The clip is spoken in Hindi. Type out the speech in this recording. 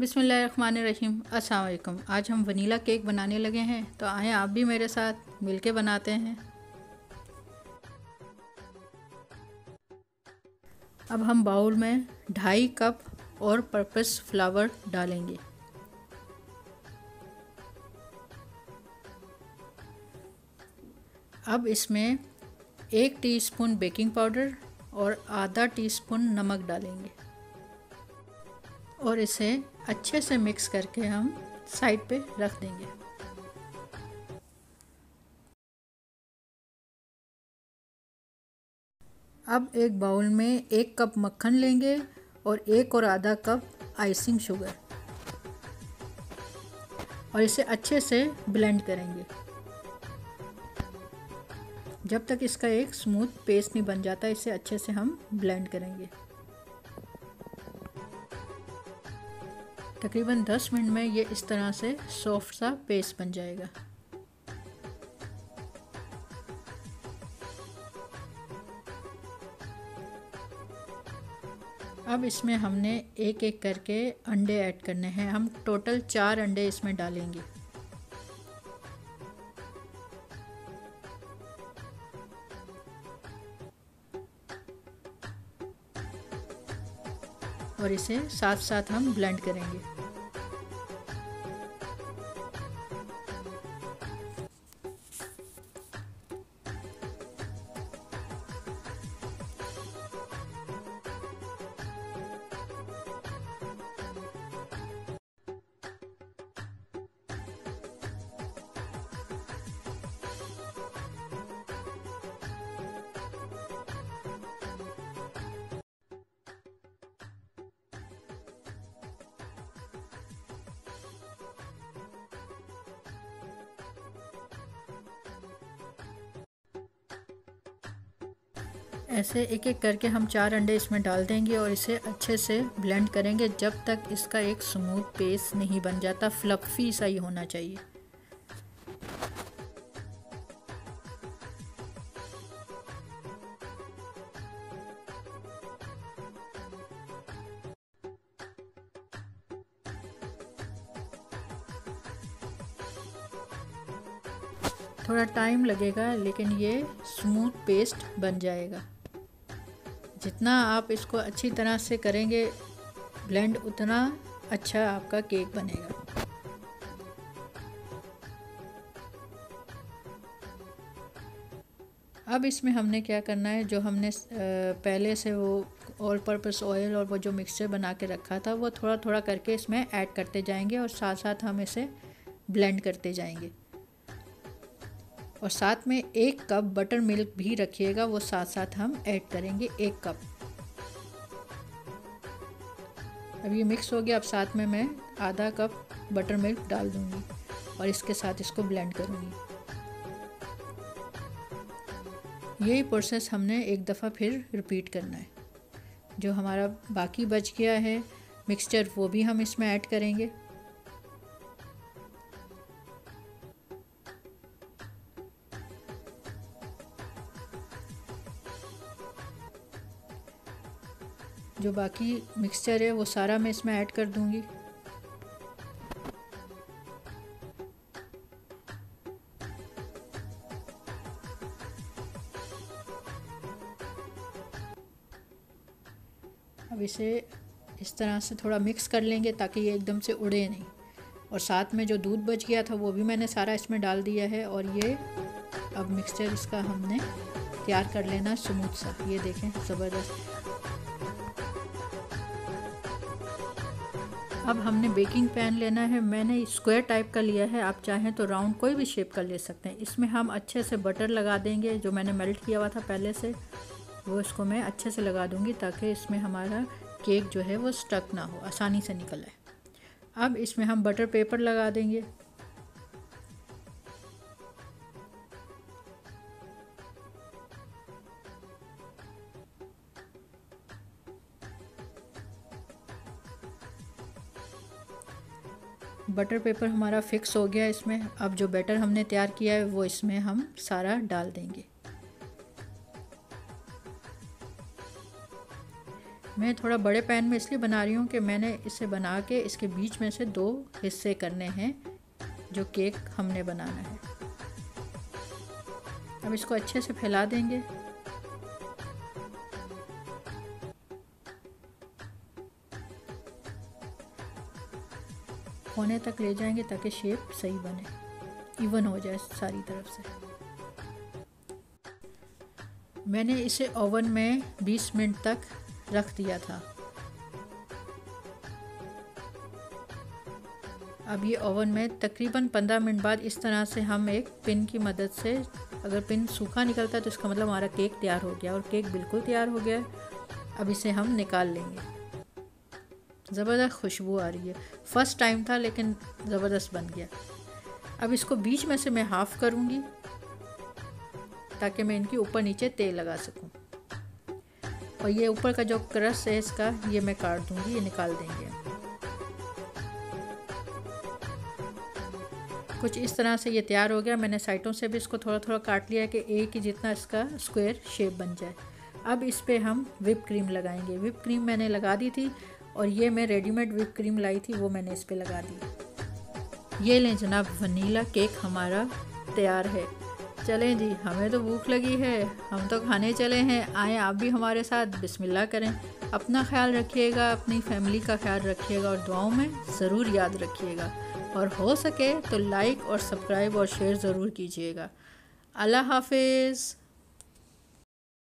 बिसमीम अस्सलाम आज हम वनीला केक बनाने लगे हैं तो आए आप भी मेरे साथ मिलके बनाते हैं। अब हम बाउल में ढाई कप और पर्पस फ्लावर डालेंगे। अब इसमें एक टीस्पून बेकिंग पाउडर और आधा टीस्पून नमक डालेंगे। और इसे अच्छे से मिक्स करके हम साइड पे रख देंगे। अब एक बाउल में एक कप मक्खन लेंगे और एक और आधा कप आइसिंग शुगर और इसे अच्छे से ब्लेंड करेंगे। जब तक इसका एक स्मूथ पेस्ट नहीं बन जाता, इसे अच्छे से हम ब्लेंड करेंगे। तकरीबन 10 मिनट में ये इस तरह से सॉफ्ट सा पेस्ट बन जाएगा। अब इसमें हमने एक एक करके अंडे ऐड करने हैं। हम टोटल चार अंडे इसमें डालेंगे। और इसे साथ साथ हम ब्लेंड करेंगे। ऐसे एक एक करके हम चार अंडे इसमें डाल देंगे और इसे अच्छे से ब्लेंड करेंगे जब तक इसका एक स्मूथ पेस्ट नहीं बन जाता फ्लफ़ी सा ही होना चाहिए। थोड़ा टाइम लगेगा, लेकिन ये स्मूथ पेस्ट बन जाएगा। जितना आप इसको अच्छी तरह से करेंगे ब्लेंड उतना अच्छा आपका केक बनेगा। अब इसमें हमने क्या करना है, जो हमने पहले से वो ऑल पर्पस ऑयल और वो जो मिक्सचर बना के रखा था, वो थोड़ा थोड़ा करके इसमें ऐड करते जाएँगे और साथ साथ हम इसे ब्लेंड करते जाएँगे। और साथ में एक कप बटर मिल्क भी रखिएगा, वो साथ साथ हम ऐड करेंगे एक कप। अब ये मिक्स हो गया, अब साथ में मैं आधा कप बटर मिल्क डाल दूँगी और इसके साथ इसको ब्लेंड करूँगी। यही प्रोसेस हमने एक दफ़ा फिर रिपीट करना है। जो हमारा बाकी बच गया है मिक्सचर वो भी हम इसमें ऐड करेंगे। जो बाकी मिक्सचर है, वो सारा मैं इसमें ऐड कर दूँगी। अब इसे इस तरह से थोड़ा मिक्स कर लेंगे ताकि ये एकदम से उड़े नहीं। और साथ में जो दूध बच गया था, वो भी मैंने सारा इसमें डाल दिया है और ये अब मिक्सचर इसका हमने तैयार कर लेना स्मूथ सा। ये देखें, ज़बरदस्त। अब हमने बेकिंग पैन लेना है, मैंने स्क्वायर टाइप का लिया है, आप चाहें तो राउंड कोई भी शेप का ले सकते हैं। इसमें हम अच्छे से बटर लगा देंगे, जो मैंने मेल्ट किया हुआ था पहले से, वो इसको मैं अच्छे से लगा दूँगी ताकि इसमें हमारा केक जो है वो स्टक ना हो, आसानी से निकल आए। अब इसमें हम बटर पेपर लगा देंगे। बटर पेपर हमारा फिक्स हो गया इसमें। अब जो बैटर हमने तैयार किया है, वो इसमें हम सारा डाल देंगे। मैं थोड़ा बड़े पैन में इसलिए बना रही हूँ कि मैंने इसे बना के इसके बीच में से दो हिस्से करने हैं, जो केक हमने बनाना है। अब इसको अच्छे से फैला देंगे। कोने तक ले जाएँगे ताकि शेप सही बने। इवन हो जाए सारी तरफ़ से। मैंने इसे ओवन में 20 मिनट तक रख दिया था। अब ये ओवन में तकरीबन 15 मिनट बाद इस तरह से हम एक पिन की मदद से, अगर पिन सूखा निकलता है तो इसका मतलब हमारा केक तैयार हो गया और केक बिल्कुल तैयार हो गया अब इसे हम निकाल लेंगे। ज़बरदस्त खुशबू आ रही है। फ़र्स्ट टाइम था, लेकिन ज़बरदस्त बन गया। अब इसको बीच में से मैं हाफ़ करूँगी, ताकि मैं इनके ऊपर नीचे तेल लगा सकूँ। और ये ऊपर का जो क्रस है इसका, ये मैं काट दूँगी, ये निकाल देंगे कुछ इस तरह से ये तैयार हो गया। मैंने साइटों से भी इसको थोड़ा थोड़ा काट लिया कि एक ही जितना इसका स्क्वायर शेप बन जाए। अब इस पर हम विप क्रीम लगाएँगे। विप क्रीम मैंने लगा दी थी और ये मैं रेडीमेड विप क्रीम लाई थी, वो मैंने इस पर लगा दी। ये लें जनाब, वनीला केक हमारा तैयार है। चलें जी, हमें तो भूख लगी है, हम तो खाने चले हैं। आए, आप भी हमारे साथ, बिस्मिल्लाह करें। अपना ख्याल रखिएगा, अपनी फैमिली का ख्याल रखिएगा और दुआओं में ज़रूर याद रखिएगा। और हो सके तो लाइक और सब्सक्राइब और शेयर ज़रूर कीजिएगा। अल्लाह हाफिज़।